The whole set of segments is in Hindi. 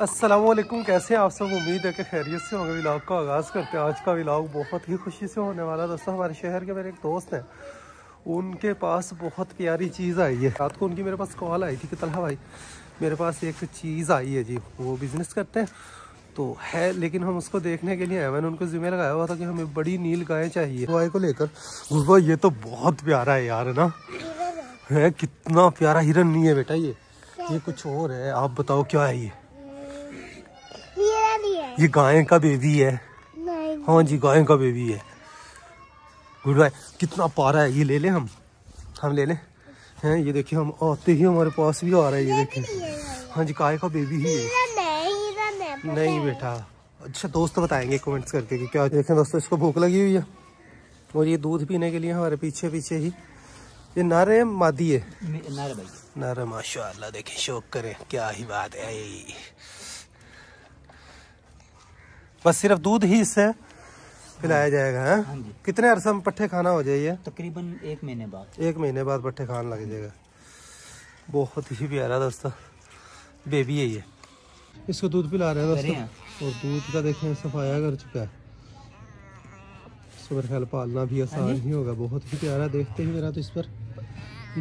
असलम कैसे हैं आप सब? उम्मीद है कि खैरियत से होंगे। व्लॉग का आगाज़ करते हैं। आज का व्लॉग बहुत ही खुशी से होने वाला है। दोस्तों हमारे शहर के मेरे एक दोस्त हैं। उनके पास बहुत प्यारी चीज़ आई है। रात को उनकी मेरे पास कॉल आई थी कि तलहा भाई मेरे पास एक चीज़ आई है जी। वो बिज़नेस करते हैं। तो है लेकिन हम उसको देखने के लिए आए मैंने उनको जिम्मे लगाया हुआ था कि हमें बड़ी नील गाय चाहिए। गाय को लेकर गुरबा ये तो बहुत प्यारा है यार ना? है कितना प्यारा हिरन नहीं है बेटा ये। ये कुछ और है। आप बताओ क्या है ये? ये गाय का बेबी है। हाँ जी गाय का बेबी है। गुड बाय कितना पारा है ये ले लें हम? हम ले लें? हैं ये देखिए हम आते ही हमारे पास भी आ रहा है ये देखिए। हाँ। जी गाय का बेबी ही है। नहीं हीरा नहीं नहीं बेटा। अच्छा दोस्त बताएँगे कमेंट्स करके कि क्या देखें दोस्तों इसको भूख लगी हुई है। और ये दूध पीने के लिए हमारे पीछे पीछे ही। ये नारे मादी है। नारे भाई। नर माशाल्लाह देखें शौक करें। क्या ही बात है। बस सिर्फ़ दूध ही इससे पिलाया जाएगा हैं? हाँ जी। कितने अरसा में पट्ठे खाना हो जाइए? तकरीबन एक महीने बाद। एक महीने बाद पट्ठे खाने लग जाएगा। बहुत ही प्यारा दोस्तों बेबी है ये। इसको दूध पिला रहे हैं दोस्तों। और दूध का देखें सफाया कर चुका है। इसको मेरे ख्याल पालना भी आसान ही होगा बहुत ही प्यारा। देखते ही मेरा तो इस पर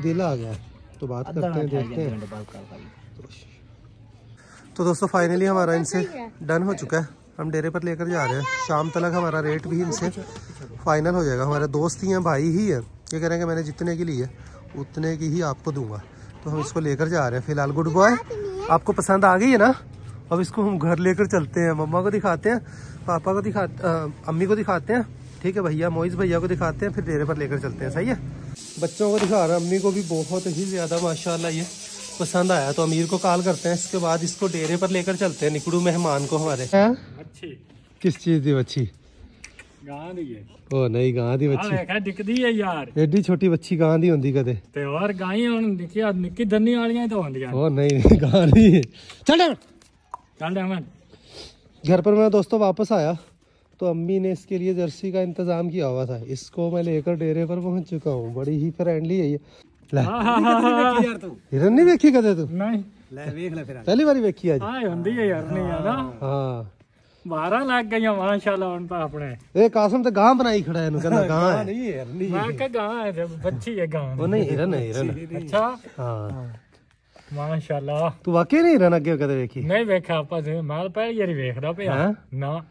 दिल आ गया तो बात करते हैं देखते हैं। तो दोस्तों फाइनली हमारा इनसे डन हो चुका है। हम डेरे पर लेकर जा रहे हैं। शाम तक हमारा रेट भी इनसे फाइनल हो जाएगा। हमारे दोस्त ही हैं, भाई ही है। ये कह रहे हैं कि मैंने जितने की ली है, उतने की ही आपको दूँगा। तो हम इसको लेकर जा रहे हैं। फ़िलहाल गुड बॉय आपको पसंद आ गई है ना? अब इसको हम घर लेकर चलते हैं। मम्मा को दिखाते हैं, पापा को दिखा अम्मी को दिखाते हैं। ठीक है भैया मोइज भैया को दिखाते हैं, फिर डेरे पर लेकर चलते हैं। सही है? बच्चों को दिखा रहा अम्मी को भी बहुत ही ज़्यादा माशाल्लाह ये पसंद आया तो अमीर को कॉल करते हैं इसके बाद इसको डेरे पर लेकर चलते हैं निकड़ू मेहमान को हमारे ਅੱਛੀ किस चीज की बच्ची ਗਾਂ ਦੀ ਹੈ ओ नहीं गां दी ਆ बच्ची ਵੇਖਾ ਦਿਖਦੀ ਹੈ ਯਾਰ एडी छोटी बच्ची गां दी होंदी कदे ਤੇ ਹੋਰ ਗਾਈਆਂ ਹੁਣ ਨਿੱਕੀਆਂ ਨਿੱਕੀ ਦੰਨੀ ਵਾਲੀਆਂ ਹੀ ਤਾਂ ਹੁੰਦੀਆਂ ओ नहीं नहीं गां नहीं है चल डाउन। ਚੱਲ ਅਮਨ घर पर मैं दोस्तों वापस आया तो अम्मी ने इसके लिए जर्सी का इंतजाम किया हुआ था इसको मैं लेकर डेरे पर पहुंच चुका हूँ बड़ी ही फ्रेंडली है ये ਲੈ। ਤੂੰ ਹਿਰਨ ਨਹੀਂ ਵੇਖੀ ਕਦੇ ਤੂੰ? ਨਹੀਂ। ਲੈ ਵੇਖ ਲੈ ਫਿਰ ਪਹਿਲੀ ਵਾਰੀ ਵੇਖੀ ਅੱਜ? ਹਾਂ ਹੁੰਦੀ ਹੈ ਯਾਰ ਨਹੀਂ ਆ ਹਾਂ। ਬਾਰਾਂ ਲੱਗ ਗਈਆਂ ਮਾਸ਼ਾਅੱਲਾ ਹੁਣ ਤਾਂ ਆਪਣੇ। ਇਹ ਕਾਸਮ ਤੇ ਗਾਂ ਬਣਾਈ ਖੜਾ ਇਹਨੂੰ ਕਹਿੰਦਾ ਗਾਂ ਨਹੀਂ ਯਾਰ ਨਹੀਂ ਮੈਂ ਕਿਹਾ ਗਾਂ ਹੈ ਬੱਚੀ ਹੈ ਗਾਂ ਮਾਸ਼ਾਅੱਲਾ। ਤੂੰ ਵਾਕਈ ਨਹੀਂ ਰਨ ਅੱਗੇ ਕਦੇ ਵੇਖੀ? ਨਹੀਂ ਵੇਖਿਆ ਆਪਾਂ ਤੇ ਮਾਲ ਪਹਿਲੀ ਵਾਰੀ ਵੇਖਦਾ ਪਿਆ। ਨਾ।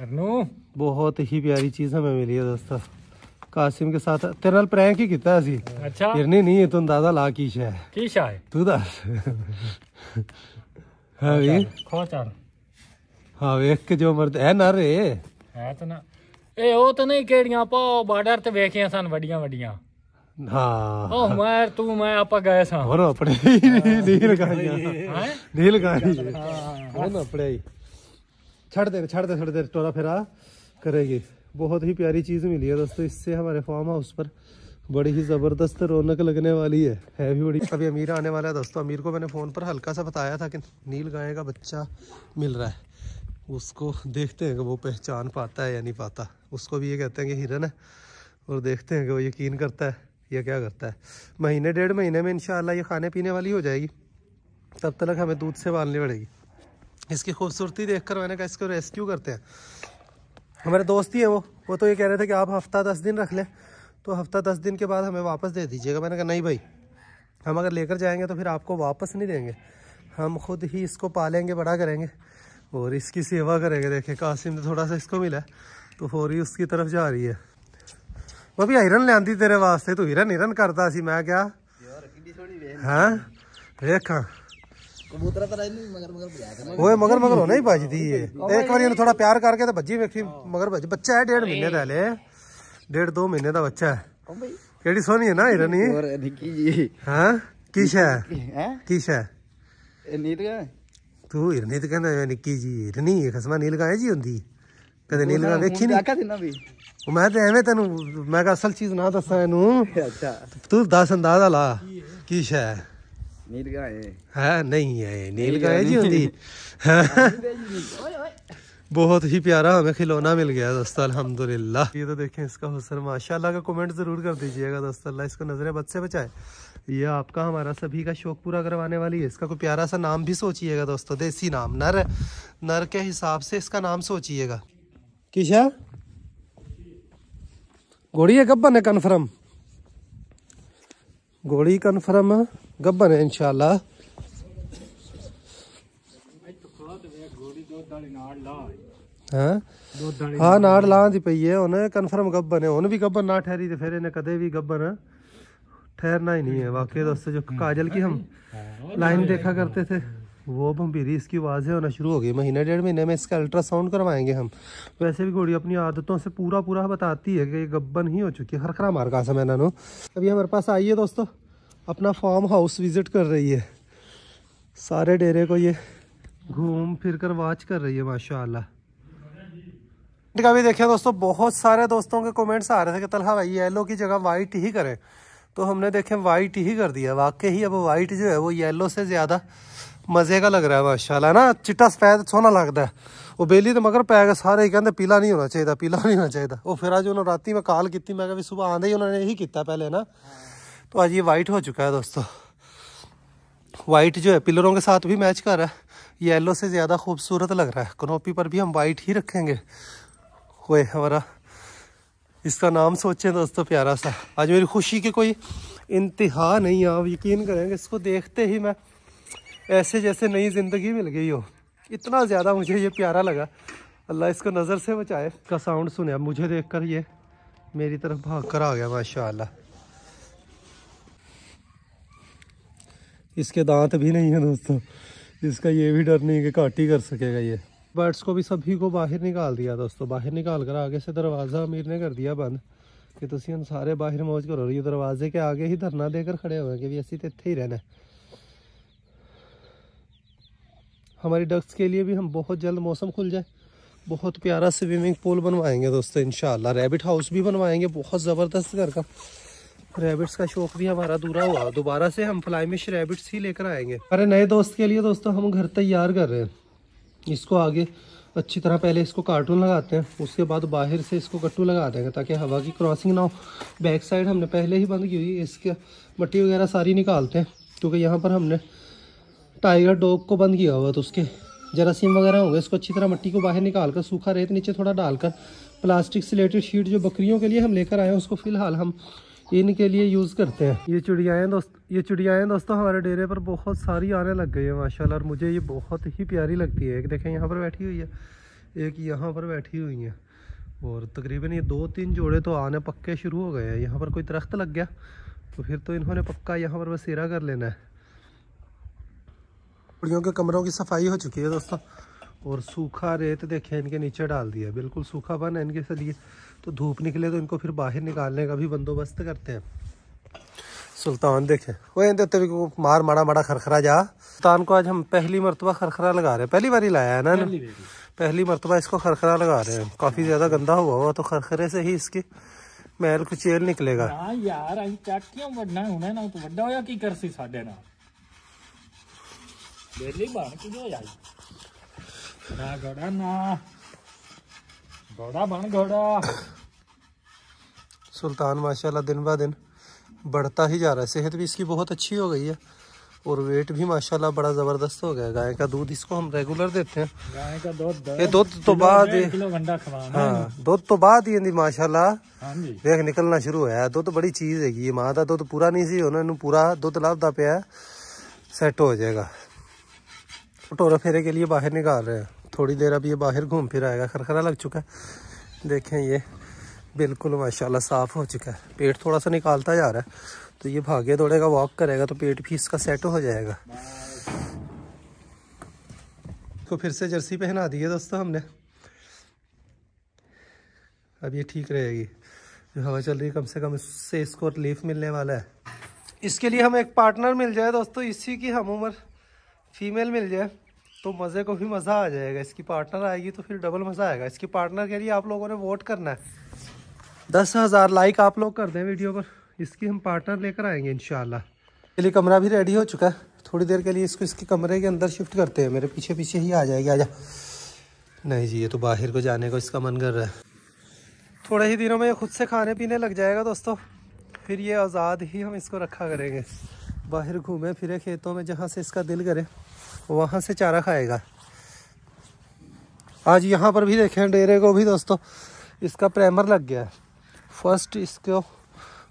ਰਨੂ। ਬਹੁਤ ਹੀ ਪਿਆਰੀ ਚੀਜ਼ ਹਮੇ ਮਿਲੀ ਹੈ ਦੋਸਤੋ। कासिम के साथ तेरे नाल प्रैंक ही कीता ਅਸੀਂ ਅੱਛਾ हिरनी नहीं है तू अंदाजा ला की है ਕੀ ਸ਼ਾ ਹੈ तू दस हाँ भी ਖੋ ਚੜ हाँ वेख के जो मर्द है ना रे ਹੈ ਤਾਂ ਨਾ ਇਹ ਉਹ ਤਾਂ ਨਹੀਂ ਕਿਹੜੀਆਂ ਆਪਾਂ ਬਾਰਡਰ ਤੇ ਵੇਖੀਆਂ ਸਨ ਵੱਡੀਆਂ ਵੱਡੀਆਂ हाँ ਉਹ ਮੈਂ ਤੂੰ ਮੈਂ ਆਪਾਂ ਗਏ ਸਾਂ और अपने ही नहीं लगाई ਹੈ नहीं लगाई ਹਾਂ है ना अपने ही छड़ दे छड़ दे छड़ दे टोरा फेरा करेगी बहुत ही प्यारी चीज़ मिली है दोस्तों, इससे हमारे फार्म हाउस पर बड़ी ही ज़बरदस्त रौनक लगने वाली है। है भी बड़ी। अभी अमीर आने वाला है दोस्तों, अमीर को मैंने फ़ोन पर हल्का सा बताया था कि नील गाय का बच्चा मिल रहा है। उसको देखते हैं कि वो पहचान पाता है या नहीं पाता। उसको भी ये कहते हैं कि हिरन है और देखते हैं कि वो यकीन करता है या क्या करता है। महीने, डेढ़ महीने में इंशाल्लाह ये खाने पीने वाली हो जाएगी। तब तक हमें दूध से बांधनी पड़ेगी। इसकी खूबसूरती देखकर मैंने कहा इसको रेस्क्यू करते हैं। हमारे दोस्त ही है वो। वो तो ये कह रहे थे कि आप हफ़्ता दस दिन रख लें तो हफ़्ता दस दिन के बाद हमें वापस दे दीजिएगा। मैंने कहा नहीं भाई हम अगर लेकर जाएँगे तो फिर आपको वापस नहीं देंगे। हम खुद ही इसको पालेंगे बड़ा करेंगे और इसकी सेवा करेंगे। देखे कासिम ने थोड़ा सा इसको मिला तो हो रही उसकी तरफ़ जा रही है। वो भी हिरन ले आती तेरे वास्ते तू हिरन हिरन करता सी। मैं क्या? हैं हाँ, देखा हाँ। ਕਬੂਤਰ ਤਾਂ ਨਹੀਂ ਮਗਰ ਮਗਰ ਭਜਾ ਕਰਨਾ ਓਏ ਮਗਰ ਮਗਰ ਹੋਣਾ ਹੀ ਵੱਜਦੀ ਏ ਇੱਕ ਵਾਰੀ ਇਹਨੂੰ ਥੋੜਾ ਪਿਆਰ ਕਰਕੇ ਤੇ ਵੱਜੀ ਵੇਖੀ ਮਗਰ ਵੱਜ ਬੱਚਾ ਹੈ ਡੇਢ ਮਹੀਨੇ ਦਾ ਹਲੇ ਡੇਢ ਦੋ ਮਹੀਨੇ ਦਾ ਬੱਚਾ ਹੈ ਕੌਣ ਬਈ ਕਿਹੜੀ ਸੋਹਣੀ ਹੈ ਨਾ ਹਿਰਨੀ ਹੋਰ ਨਿੱਕੀ ਜੀ ਹਾਂ ਕੀ ਸ਼ੈ ਹੈ ਕੀ ਸ਼ੈ ਇਹ ਨੀਤ ਗਾ ਤੂੰ ਹਿਰਨੀ ਤੇ ਕਹਿੰਦਾ ਮੈਂ ਨਿੱਕੀ ਜੀ ਹਿਰਨੀ ਹੈ ਖਸਮਾ ਨੀਲ ਗਾਏ ਜੀ ਹੁੰਦੀ ਕਦੇ ਨੀਲ ਗਾ ਵੇਖੀ ਨਹੀਂ ਆਖਾ ਦਿਨਾ ਵੀ ਉਹ ਮੈਂ ਤੇ ਐਵੇਂ ਤੈਨੂੰ ਮੈਂ ਕਿਹਾ ਅਸਲ ਚੀਜ਼ ਨਾ ਦੱਸਾਂ ਇਹਨੂੰ ਅੱਛਾ ਤੂੰ ਦੱਸ ਅੰਦਾਜ਼ਾ ਲਾ ਕੀ ਸ਼ੈ ਨੀਤ ਗਾ ਹੈ ਹੈ ਨਹੀਂ ਹੈ ਨੀਲ ਗਾਏ ਜੀ ਹੁੰਦੀ ਹੈਂ? बहुत ही प्यारा हमें खिलौना मिल गया दोस्तों अल्हम्दुलिल्लाह ये तो देखें इसका हुसन माशाल्लाह का कमेंट ज़रूर कर दीजिएगा दोस्तों अल्लाह इसको नजर बद से बचाए ये आपका हमारा सभी का शौक पूरा करवाने वाली है इसका कोई प्यारा सा नाम भी सोचिएगा दोस्तों देसी नाम नर नर के हिसाब से इसका नाम सोचिएगा किशा घोड़ी है गब्बन है कन्फर्म घोड़ी कन्फर्म गब्बन है इनशाला हाँ? हाँ? नाड़ ला दी पई है उन्हें कन्फर्म गब्बन है उन्हें भी गब्बन ना ठहरी तो फिर इन्हें कद भी गब्बन हाँ? ठहरना ही नहीं है, वाकई दोस्तों, जो काजल की हम लाइन देखा करते थे, वो भम्बीरी इसकी आवाज़ें होना शुरू हो गई। महीने, डेढ़ महीने में इसका अल्ट्रासाउंड करवाएँगे हम। वैसे भी घोड़ी अपनी आदतों से पूरा पूरा बताती है कि गब्बन ही हो चुकी है खरखरा मार का समय इन्हों अभी हमारे पास आइए दोस्तों। अपना फार्म हाउस विज़िट कर रही है। सारे डेरे को ये घूम फिर कर वॉच कर रही है, माशाल्लाह। का भी देखिए दोस्तों, बहुत सारे दोस्तों के कमेंट्स आ रहे थे कि तलहा भाई येलो की जगह वाइट ही करें। तो हमने देखे वाइट ही कर दिया। वाकई ही अब वाइट जो है, वो येलो से ज़्यादा मज़े का लग रहा है, माशाल्लाह। ना, चिट्टा सफ़ेद सोना लगता है। वो बेली तो मगर गए सारे कहते पीला नहीं होना चाहिए पीला नहीं होना चाहिए वो फिर आज उन्होंने राती में कॉल की मैं भी सुबह आंदे ही उन्होंने यही किया पहले ना। तो आज ये वाइट हो चुका है दोस्तों। वाइट जो है, पिलरों के साथ भी मैच कर रहा है। येलो से ज़्यादा खूबसूरत लग रहा है। कनोपी पर भी हम वाइट ही रखेंगे। हुए हमारा, इसका नाम सोचें दोस्तों, प्यारा सा। आज मेरी खुशी की कोई इंतहा नहीं है। आप यकीन करेंगे इसको देखते ही मैं ऐसे जैसे नई ज़िंदगी मिल गई हो। इतना ज़्यादा मुझे ये प्यारा लगा। अल्लाह इसको नज़र से बचाए। का साउंड सुने। मुझे देखकर ये मेरी तरफ़ भाग कर आ गया, माशाल्लाह। इसके दांत भी नहीं है दोस्तों। इसका ये भी डर नहीं कि काट ही कर सकेगा ये। बर्ड्स को भी सभी को बाहर निकाल दिया दोस्तों। बाहर निकाल कर आगे से दरवाज़ा अमीर ने कर दिया बंद। कि तुम सारे बाहर मौज करो ये दरवाजे के आगे ही धरना देकर खड़े हुए कि भी तो इतने ही रहना हमारी डक्स के लिए भी हम बहुत जल्द मौसम खुल जाए। बहुत प्यारा स्विमिंग पूल बनवाएँगे दोस्तों इनशाला रैबिट हाउस भी बनवाएँगे, बहुत ज़बरदस्त घर का। रैबिट्स का शौक भी हमारा दूरा हुआ। दोबारा से हम फ्लाइमिश रैबिट्स ही लेकर आएँगे। अरे नए दोस्त के लिए दोस्तों, हम घर तैयार कर रहे हैं। इसको आगे अच्छी तरह पहले इसको कार्टून लगाते हैं, उसके बाद बाहर से इसको कट्टू लगा देंगे ताकि हवा की क्रॉसिंग ना हो। बैक साइड हमने पहले ही बंद की हुई, इसके मट्टी वगैरह सारी निकालते हैं, क्योंकि यहाँ पर हमने टाइगर डॉग को बंद किया हुआ तो उसके जरासीम वगैरह होंगे। इसको अच्छी तरह मट्टी को बाहर निकाल कर सूखा रेत नीचे थोड़ा डालकर प्लास्टिक सिलेटेड शीट जो बकरियों के लिए हम लेकर आए हैं, उसको फ़िलहाल हम इनके लिए यूज़ करते हैं। ये चिड़ियाएँ दोस्त, ये चिड़ियाएँ दोस्तों, हमारे डेरे पर बहुत सारी आने लग गई है, माशाल्लाह, और मुझे ये बहुत ही प्यारी लगती है। एक देखें, यहाँ पर बैठी हुई है, एक यहाँ पर बैठी हुई है, और तकरीबन ये दो तीन जोड़े तो आने पक्के शुरू हो गए हैं। यहाँ पर कोई दरख्त लग गया तो फिर तो इन्होंने पक्का यहाँ पर बसेरा कर लेना है। चिड़ियों के कमरों की सफ़ाई हो चुकी है दोस्तों। और सूखा रेत देखें इनके नीचे डाल दिया। बिल्कुल सूखा बन है इनके लिए तो धूप निकले तो इनको फिर बाहर निकालने का भी बंदोबस्त करते हैं। सुल्तान देखे वो देते भी मार माड़ा माड़ा खरखरा जा। सुल्तान को आज हम पहली मरतबा खरखरा लगा रहे हैं। पहली बारी लाया है ना पहली, पहली मरतबा इसको खरखरा लगा रहे हैं। काफ़ी ज़्यादा गंदा हुआ हुआ तो खरखरे से ही इसकी मैल कुचेल निकलेगा। यार ના ઘોડા ના ઘોડા બન ઘોડા सुल्तान माशाल्लाह दिन ब दिन बढ़ता ही जा रहा है सेहत भी इसकी बहुत अच्छी हो गई है और वेट भी माशाल्लाह बड़ा ज़बरदस्त हो गया गाय का दूध इसको हम रेगुलर देते हैं गाय का दूध ये दूध तो बाद हाँ दूध तो बाद ही माशाल्लाह देख निकलना शुरू होया दुध बड़ी चीज़ हैगी माँ का दुध पूरा नहीं सी होना पूरा दुध लाभदा पाया सैट हो जाएगा टोरा फेरे के लिए बाहर निकाल रहे हैं। थोड़ी देर अब ये बाहर घूम फिर आएगा। खरखरा लग चुका है। देखें ये बिल्कुल माशाल्लाह साफ़ हो चुका है। पेट थोड़ा सा निकालता जा रहा है। तो ये भागे दौड़ेगा वॉक करेगा तो पेट भी इसका सेट हो जाएगा। तो फिर से जर्सी पहना दी है दोस्तों हमने। अब ये ठीक रहेगी। जो हवा चल रही है कम से कम इससे इसको रिलीफ मिलने वाला है। इसके लिए हमें एक पार्टनर मिल जाए दोस्तों। इसी की हम उम्र फीमेल मिल जाए। तो मज़े को भी मज़ा आ जाएगा। इसकी पार्टनर आएगी तो फिर डबल मज़ा आएगा। इसकी पार्टनर के लिए आप लोगों ने वोट करना है। दस हज़ार लाइक आप लोग कर दें वीडियो पर। इसकी हम पार्टनर लेकर आएँगे इनशाला के लिए कमरा भी रेडी हो चुका है। थोड़ी देर के लिए इसको इसके कमरे के अंदर शिफ्ट करते हैं। मेरे पीछे पीछे ही आ जाएगी। आजा नहीं जी, ये तो बाहर को जाने को इसका मन कर रहा है। थोड़े ही दिनों में ये खुद से खाने पीने लग जाएगा दोस्तों। फिर ये आज़ाद ही हम इसको रखा करेंगे। बाहर घूमे, फिरे खेतों में जहाँ से इसका दिल करे। वहाँ से चारा खाएगा। आज यहाँ पर भी देखें, डेरे को भी दोस्तों, इसका प्रेमर लग गया है। फ़र्स्ट इसको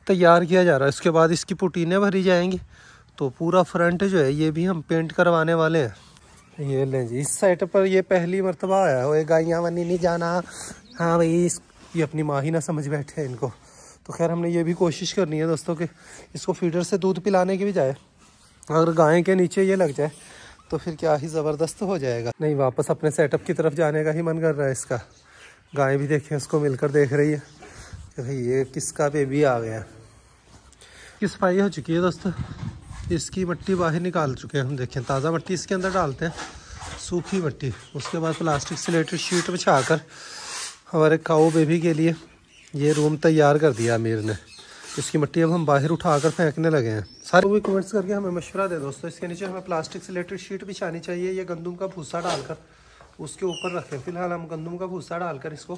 तैयार किया जा रहा है, उसके बाद इसकी पुटीने भरी जाएँगी। तो पूरा फ्रंट जो है, ये भी हम पेंट करवाने वाले हैं। ये लें जी, इस साइड पर ये पहली मरतबा आया वो गाइयाँ वनी नहीं जाना। हाँ भाई, इस ये अपनी माँ ही ना समझ बैठे हैं इनको। तो खैर, हमने ये भी कोशिश करनी है दोस्तों कि इसको फीडर से दूध पिलाने की भी जाए अगर गाय के नीचे ये लग जाए तो फिर क्या ही ज़बरदस्त हो जाएगा। नहीं, वापस अपने सेटअप की तरफ़ जाने का ही मन कर रहा है इसका। गाय भी देखें, उसको मिलकर देख रही है कि भाई ये किसका बेबी आ गया। की सफ़ाई हो चुकी है दोस्तों। इसकी मट्टी बाहर निकाल चुके हैं हम, देखें। ताज़ा मट्टी इसके अंदर डालते हैं। सूखी मट्टी। उसके बाद प्लास्टिक सिलेटेड शीट बिछा कर हमारे काऊ बेबी के लिए ये रूम तैयार कर दिया अमीर ने। इसकी मिट्टी अब हम बाहर उठा कर फेंकने लगे हैं। सारे भी कमेंट्स करके हमें मशवरा दे दोस्तों। इसके नीचे हमें प्लास्टिक सिलेटेड शीट बिछानी चाहिए, ये गंदम का भूसा डालकर उसके ऊपर रखें। फ़िलहाल हम गंदम का भूसा डालकर इसको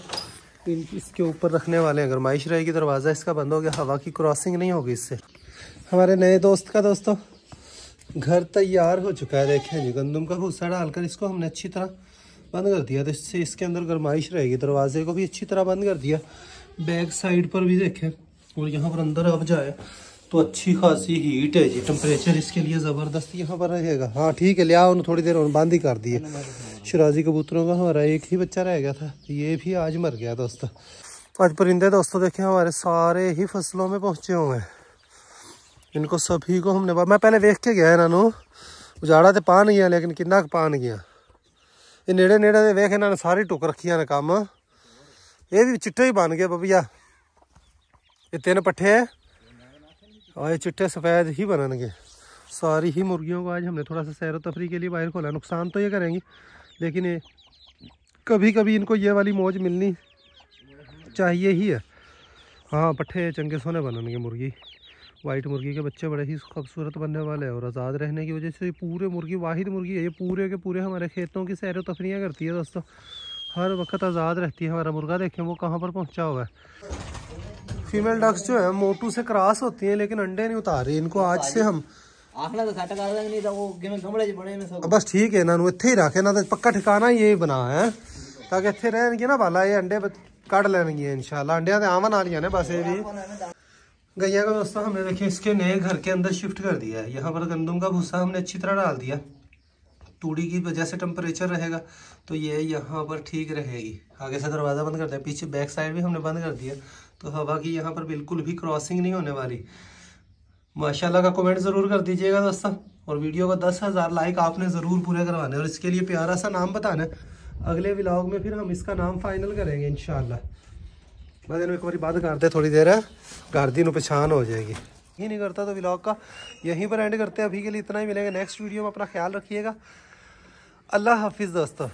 इन, इसके ऊपर रखने वाले हैं। गरमाइश रहेगी, दरवाज़ा इसका बंद हो गया, हवा की क्रॉसिंग नहीं होगी इससे। हमारे नए दोस्त का दोस्तों, घर तैयार हो चुका है, देखें जी। गंदम का भूसा डालकर इसको हमने अच्छी तरह बंद कर दिया। तो इससे इसके अंदर गरमाइश रहेगी, दरवाजे को भी अच्छी तरह बंद कर दिया। बैक साइड पर भी देखें। और यहाँ पर अंदर अब जाए तो अच्छी खासी हीट है जी टेम्परेचर इसके लिए ज़बरदस्त यहाँ पर रहेगा हाँ ठीक है ले आओ थोड़ी देर और बंद ही कर दिए शराजी कबूतरों का हमारा एक ही बच्चा रह गया था ये भी आज मर गया दोस्तों आज परिंदे दोस्तों देखें हमारे सारे ही फसलों में पहुँचे हुए हैं इनको सभी को हमने मैं पहले देख के गया इन्हों उजाड़ा तो पा नहीं गया लेकिन किन्ना पा नहीं गया ये नेड़े नेड़े ਦੇ ਵੇਖ ਇਹਨਾਂ ਨੇ ਸਾਰੀ ਟੁਕ ਰੱਖੀਆਂ ਨੇ ਕੰਮ ਇਹ ਵੀ ਚਿੱਟੇ ਹੀ ਬਣ ਗਏ ਬੱਬੀਆ ये तीन पट्ठे हैं और ये चिट्टे सफ़ेद ही बनाएँगे सारी ही मुर्गियों को आज हमने थोड़ा सा सैर तफरी के लिए बाहर खोला नुकसान तो ये करेंगी लेकिन ये कभी कभी इनको ये वाली मौज मिलनी चाहिए ही है हाँ पट्ठे चंगे सोने बनाएँगे मुर्गी वाइट मुर्गी के बच्चे बड़े ही खूबसूरत बनने वाले हैं और आज़ाद रहने की वजह से पूरे मुर्गी वाहिद मुर्गी है ये पूरे के पूरे हमारे खेतों की सैर तफरियाँ करती है दोस्तों हर वक्त आज़ाद रहती है हमारा मुर्गा देखें वो कहाँ पर पहुँचा हुआ है फीमेल डक्स जो है मोटू से क्रॉस होती हैं लेकिन अंडे नहीं उतार रही इनको आज से हम ਆਖਣਾ ਤਾਂ ਸੱਟ ਕਰ ਦਾਂਗੇ ਨਹੀਂ ਤਾਂ ਉਹ ਕਿਵੇਂ ਗਮਲੇ 'ਚ ਬਣੇ ਨੇ ਸਭ बस ठीक है इन्होंने इतने ही रखे ना तो पक्का ठिकाना यही बना है ताकि इतने रहनगे ना बाला ये अंडे कट लेंगे इंशाल्लाह अंडिया तो आवन वाली ने बस ये भी गैया का दोस्तों हमने देखिए इसके नए घर के अंदर शिफ्ट कर दिया है यहाँ पर गंदम का भूसा हमने अच्छी तरह डाल दिया तूड़ी की वजह से टेम्परेचर रहेगा तो ये यहाँ पर ठीक रहेगी आगे से दरवाज़ा बंद कर दिया पीछे बैक साइड भी हमने बंद कर दिया तो हवा की यहाँ पर बिल्कुल भी क्रॉसिंग नहीं होने वाली। माशाल्लाह का कमेंट ज़रूर कर दीजिएगा दोस्तों। और वीडियो को दस हज़ार लाइक आपने ज़रूर पूरे करवाने और इसके लिए प्यारा सा नाम बताना अगले व्लॉग में फिर हम इसका नाम फाइनल करेंगे, इंशाल्लाह। बस इन एक बार बात करते थोड़ी देर है। घर दी पहचान हो जाएगी। ही नहीं करता तो व्लॉग का। यहीं पर एंड करते हैं। अभी के लिए इतना ही मिलेगा। नेक्स्ट वीडियो में अपना ख्याल रखिएगा। अल्लाह हाफिज़ दोस्तों।